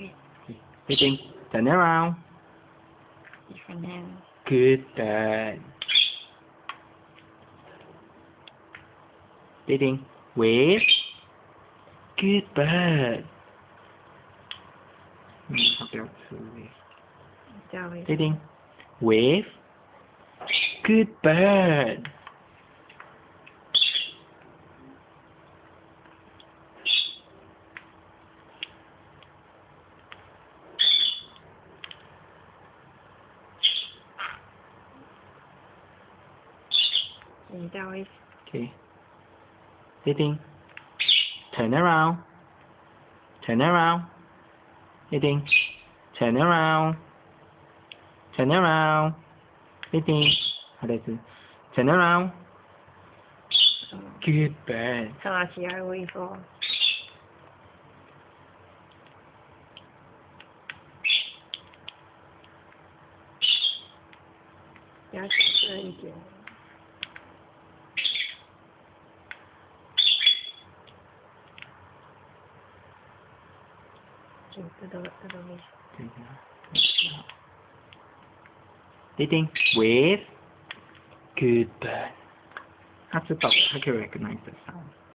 Wait, DaTing. Turn around. different. Good bird. DaTing. Wave. Good bird. Học được sự việc. Chào vậy. DaTing. Wave. Good bird. Okay. DaTing. Turn around. Turn around. DaTing. Turn around. Turn around. DaTing. How does it? Turn around. Good bird. Sao là chị ai quỳ phô? Giá trị là ý kiến. Chịu từ đầu từ đầu đi. DaTing. With. Good. Have to stop. I can recognize the sound.